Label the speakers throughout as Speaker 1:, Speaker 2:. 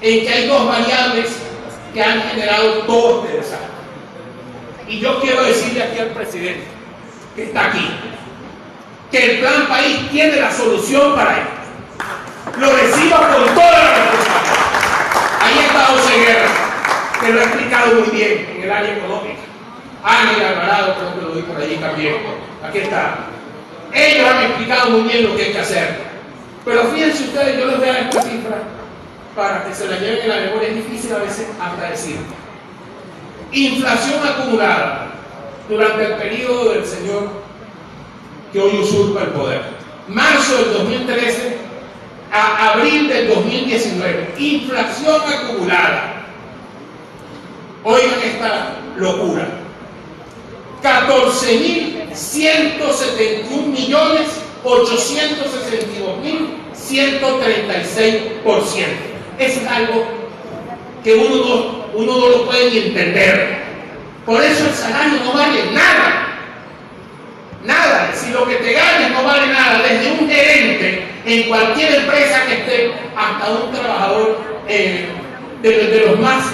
Speaker 1: en que hay dos variables que han generado todo este desastre. Y yo quiero decirle aquí al presidente, que está aquí, que el plan país tiene la solución para esto. Lo reciba con toda la responsabilidad. Ahí está José Guerra, que lo ha explicado muy bien en el área económica. Ángel Alvarado, creo que lo vi por allí también. Aquí está. Ellos han explicado muy bien lo que hay que hacer. Pero fíjense ustedes, yo les voy a dar esta cifra para que se la lleven en la memoria. Es difícil a veces hasta decir. Inflación acumulada durante el periodo del señor que hoy usurpa el poder. Marzo del 2013 a abril del 2019. Inflación acumulada. Oigan esta locura. 14.171 millones 862 mil 136%. Eso es algo que uno no, uno no lo puede ni entender. Por eso el salario no vale nada. Nada. Si lo que te ganes no vale nada, desde un gerente en cualquier empresa que esté hasta un trabajador eh, de, de, los más,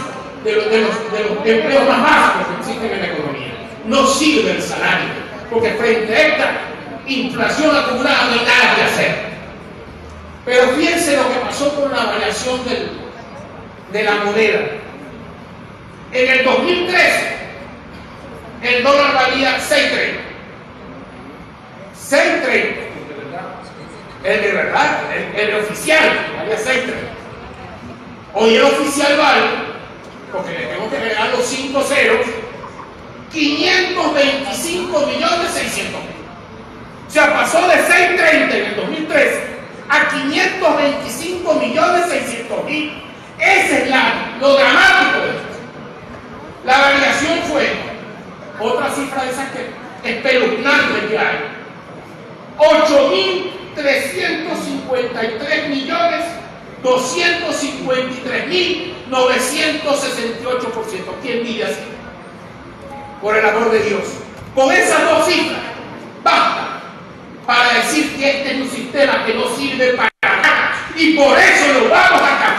Speaker 1: de los, de, los, de los empleos más básicos que existen en la economía. No sirve el salario, porque frente a esta inflación acumulada no hay nada que hacer. Pero fíjense lo que la variación del, de la moneda. En el 2013, el dólar valía 6.30. 6.30. El de verdad, el, el oficial, valía 6.30. Hoy el oficial vale, porque le tengo que agregar los 5 ceros, 525 millones 600 mil. O sea, pasó de 6.30 en el 2013 a 525 millones 600 mil. Ese es la, lo dramático de esto. La variación fue otra que espeluznante que hay. 8.353 millones 253 mil 968%. ¿Quién vive así? Por el amor de Dios. Con esas dos cifras, basta para decir que este es un sistema que no sirve para nada. Y por eso lo vamos a